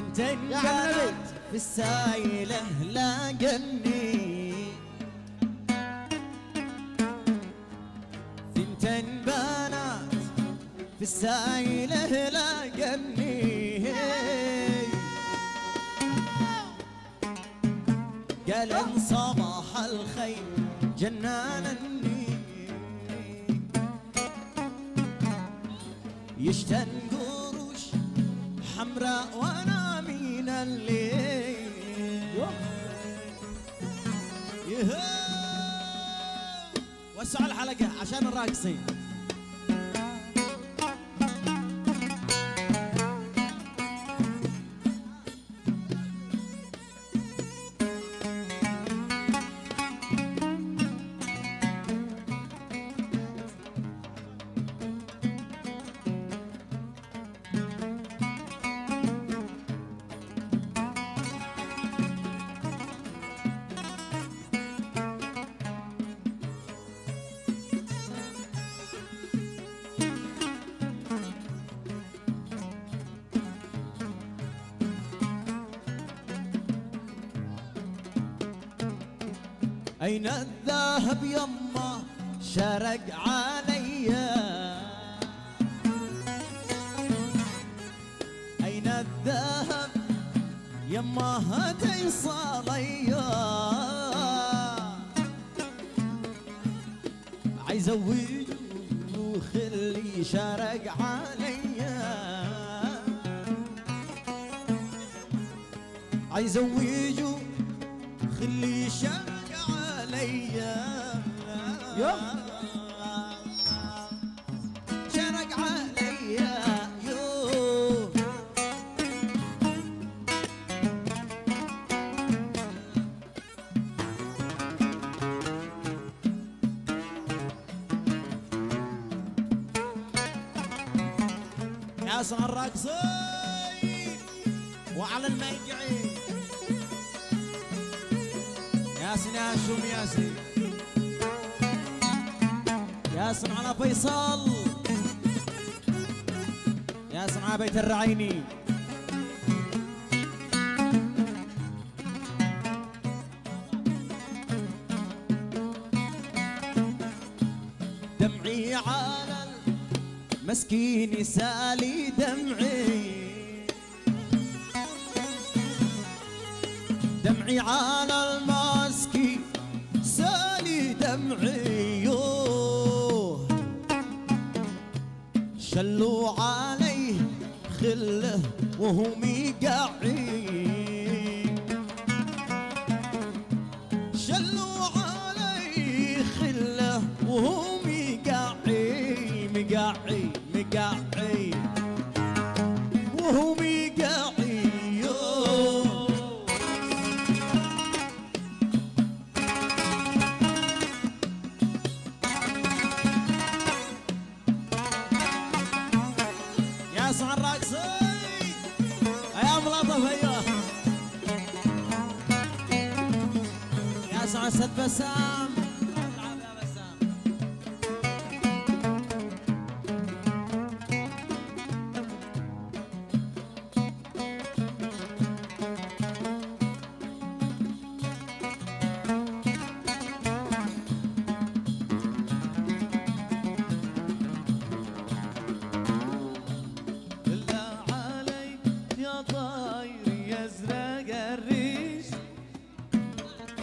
حبيبي. كانت في السايلة لاقني ثنتين بنات في السايلة لاقني قال إن صباح الخير جنانني يشتن قروش حمراء من الليل وسعوا الحلقة عشان الراقصين. أين الذهب يما شرق عليا أين الذهب يما هدي صاليا عايز أزوج وخلي شرق عليا عايز أزوج خلي شرق عليا. شرق عليا يو يا صغار الراقصين وعلى الميقعين ياسين يا شوم ياسين ياسين على فيصل. ياسين على بيت الرعيني. دمعي على المسكين سالي دمعي. دمعي على شلوا عليه خله وهم يقعين.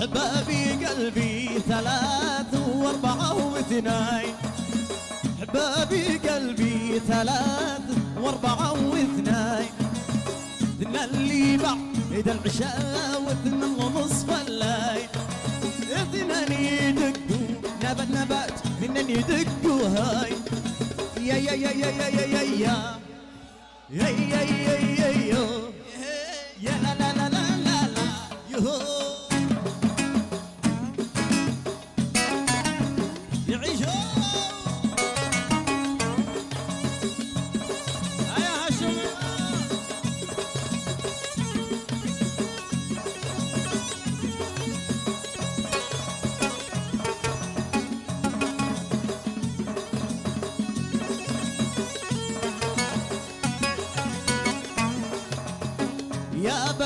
حبابي قلبي ثلاث وأربعة واثنين. حبابي قلبي ثلاث وأربعة واثنين. اثنين اللي بعد العشاء واثنين ونصف الليل. اثنين يدقوا نبت نبت اثنين يدقوا هاي. يا يا يا يا يا يا. يا يا يا يا يا.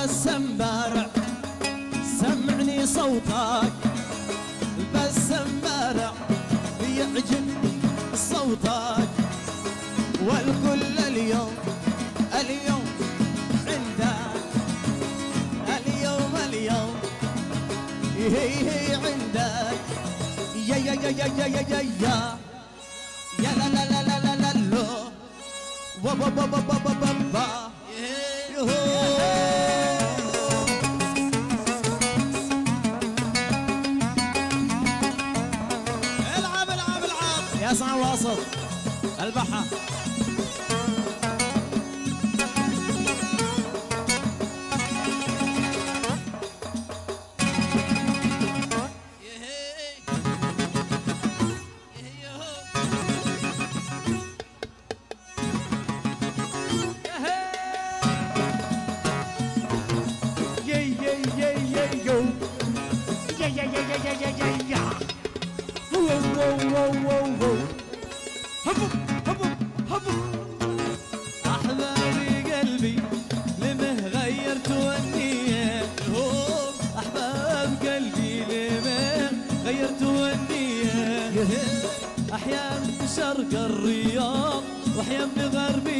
يا بسم بارع سمعني صوتك. بسم بارع يعجبني صوتك. والكل اليوم اليوم عندك اليوم اليوم هي هي عندك. يا يا يا يا يا يا يا. يا يا لا لا لا لا لا لا. لا wa wa wa wa wa wa wa اسعى الوسط. البحر. siempre darme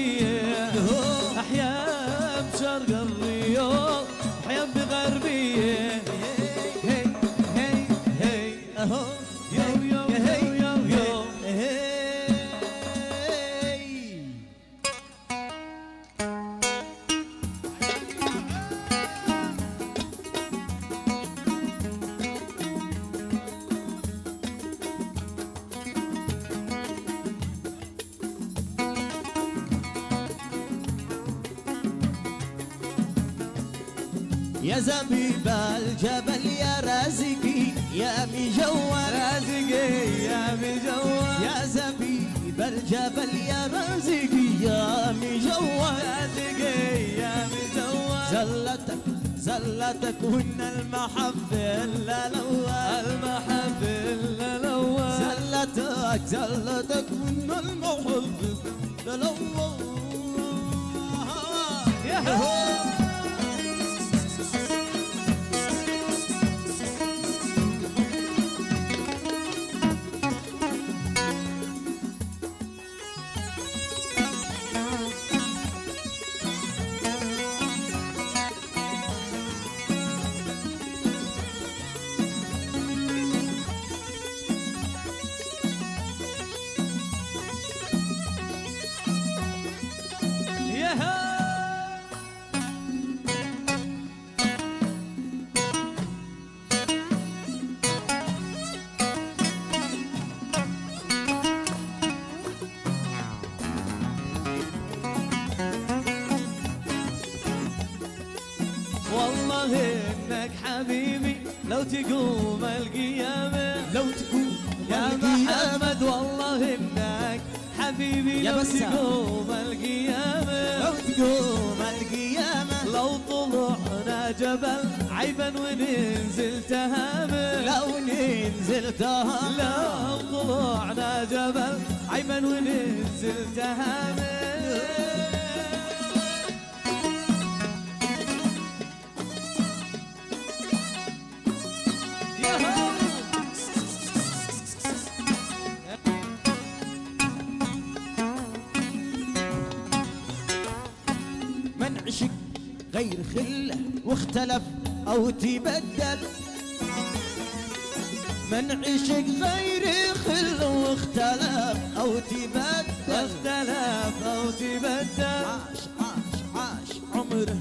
يا زبيب الجبل يا رازقي يا أبي رازقي يا أبي يا زبيب الجبل يا رازقي يا أبي رازقي يا أبي زلتك زلتك وإن المحبة إلا الأول المحبة إلا الأول زلتك زلتك وإن المحبة إلا الأول يا هو. حبيبي لو تقوم القيامة. لو تقوم يا محمد والله انك حبيبي يا لو. تقوم القيامة. لو تقوم القيامة. لو طلعنا جبل عيبا وننزل تهامة. لو ننزلتها لو طلعنا جبل عيبا وننزل تهامة. من عشق غير خله واختلف أو تبدل. من عشق غيري خل واختلف أو تبدل. اختلف أو تبدل. عاش عاش عاش عمره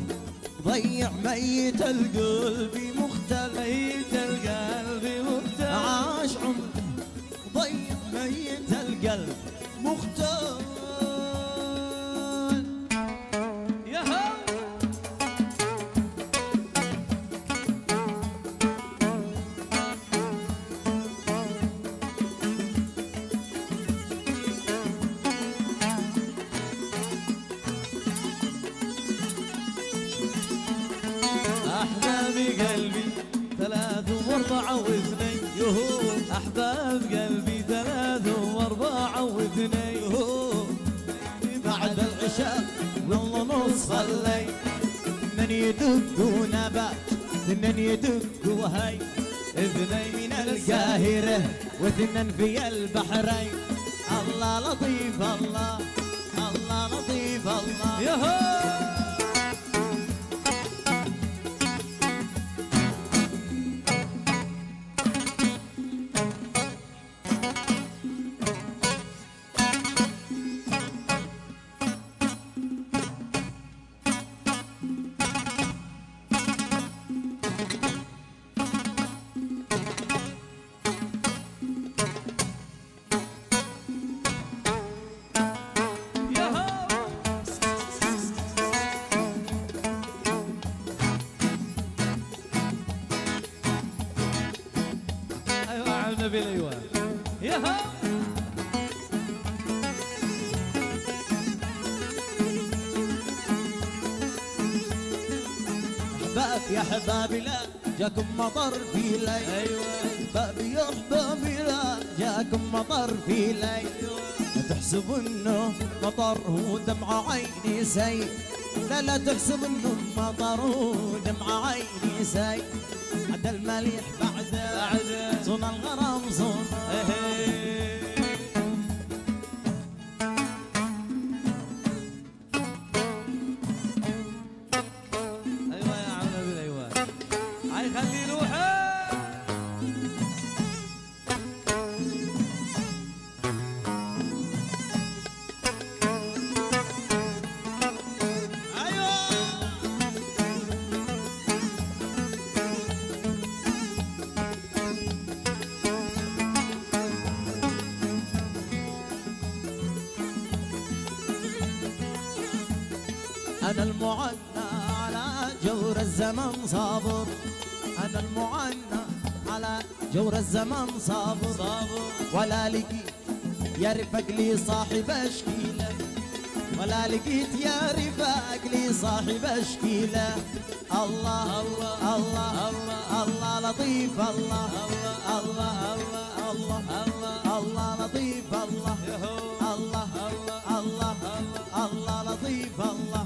ضيع ميت القلب مختلف ميت القلب مختلف عاش عمره يهو بعد العشاء والله نص الليل من يدق ونبات من يدق وهي. اثنين من القاهرة واثنين في البحرين. الله لطيف الله الله لطيف الله. يهو أيوه على النبي أيوه يهو احباب يا أحبابي لا. جاكم مطر في ليل. أيوه. احبابي يا احبابي لا. جاكم مطر في ليل. لا تحسبوا إنه مطر هو دمع عيني سيل لا لا تحسب إنه مطر هو دمع عيني سيل عدا المليح بعد بعد. صون الغرام صون أنا المعنى على جور الزمن صابر. أنا المعنى على جور الزمن صابر. صابر ولا لقيت يا رفاق لي صاحب أشكيلة. ولا لقيت يا رفاق لي صاحب أشكيلة. الله الله الله الله الله لطيف الله الله الله الله الله الله لطيف الله الله الله الله الله لطيف الله.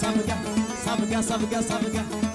sabga sabga sabga sabga